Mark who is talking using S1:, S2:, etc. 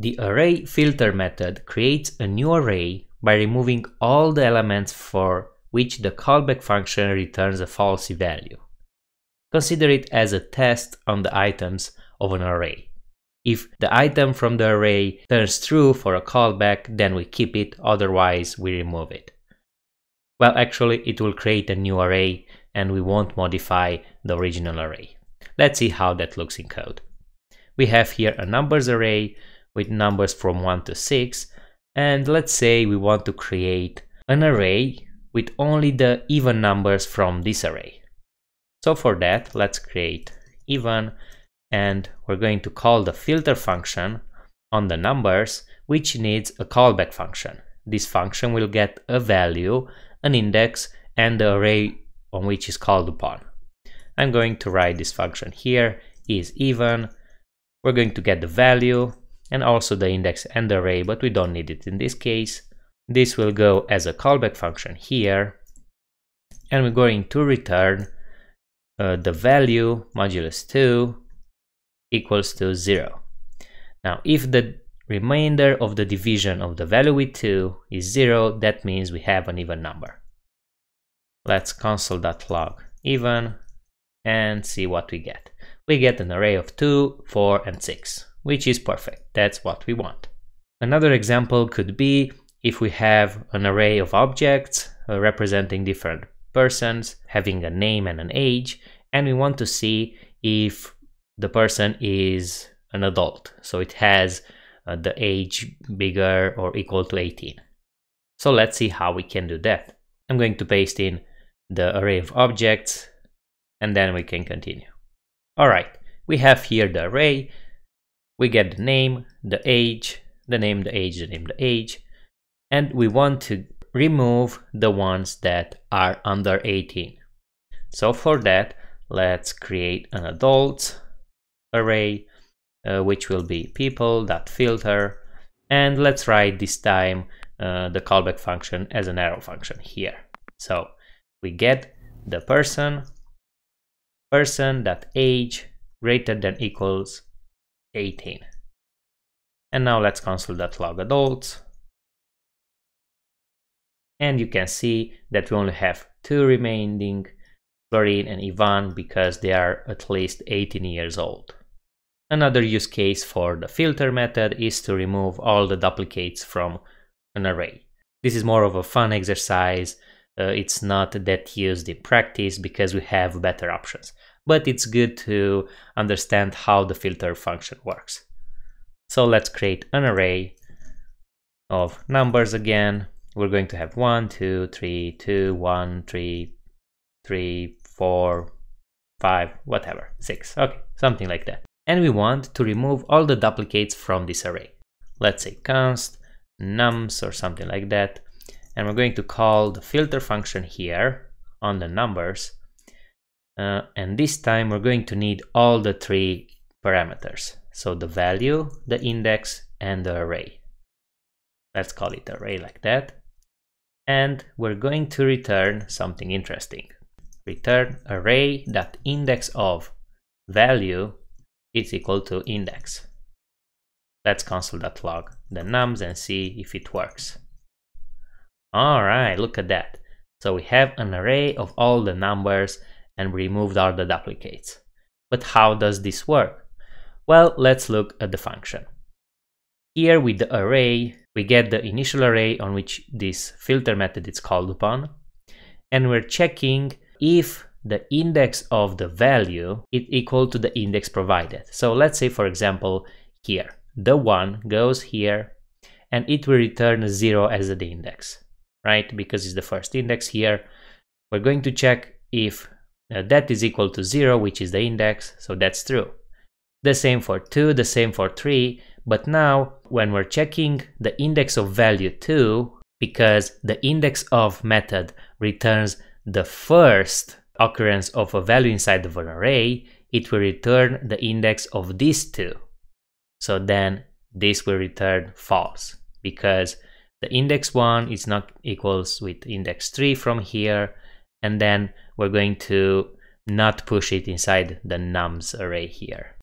S1: The array filter method creates a new array by removing all the elements for which the callback function returns a falsy value. Consider it as a test on the items of an array. If the item from the array turns true for a callback, then we keep it, otherwise we remove it. Well, actually, it will create a new array and we won't modify the original array. Let's see how that looks in code. We have here a numbers array with numbers from 1 to 6 and let's say we want to create an array with only the even numbers from this array. So for that, let's create even and we're going to call the filter function on the numbers, which needs a callback function. This function will get a value, an index, and the array on which is called upon. I'm going to write this function here is even. We're going to get the value and also the index and the array, but we don't need it in this case. This will go as a callback function here. And we're going to return uh, the value modulus 2 equals to 0. Now, if the remainder of the division of the value with 2 is 0, that means we have an even number. Let's console.log even and see what we get. We get an array of 2, 4, and 6, which is perfect. That's what we want. Another example could be if we have an array of objects uh, representing different persons, having a name and an age, and we want to see if the person is an adult. So it has uh, the age bigger or equal to 18. So let's see how we can do that. I'm going to paste in the array of objects and then we can continue. All right, we have here the array. We get the name, the age, the name, the age, the name, the age, and we want to remove the ones that are under 18. So for that, let's create an adult array, uh, which will be people.filter, and let's write this time uh, the callback function as an arrow function here. So we get the person, person that age greater than equals 18. And now let's console that log adults. And you can see that we only have two remaining, Florin and Ivan, because they are at least 18 years old. Another use case for the filter method is to remove all the duplicates from an array. This is more of a fun exercise uh, it's not that used in practice because we have better options. But it's good to understand how the filter function works. So let's create an array of numbers again. We're going to have 1, 2, 3, 2, 1, 3, 3, 4, 5, whatever, 6. Okay, something like that. And we want to remove all the duplicates from this array. Let's say const nums or something like that and we're going to call the filter function here on the numbers uh, and this time we're going to need all the three parameters. So the value the index and the array. Let's call it array like that. And we're going to return something interesting. Return array that index of value is equal to index. Let's console.log the nums and see if it works. All right, look at that. So we have an array of all the numbers and removed all the duplicates. But how does this work? Well, let's look at the function. Here with the array, we get the initial array on which this filter method is called upon. And we're checking if the index of the value is equal to the index provided. So let's say, for example, here, the one goes here and it will return zero as the index right? Because it's the first index here. We're going to check if uh, that is equal to 0, which is the index, so that's true. The same for 2, the same for 3, but now when we're checking the index of value 2, because the index of method returns the first occurrence of a value inside of an array, it will return the index of these two. So then this will return false because the index 1 is not equals with index 3 from here and then we're going to not push it inside the nums array here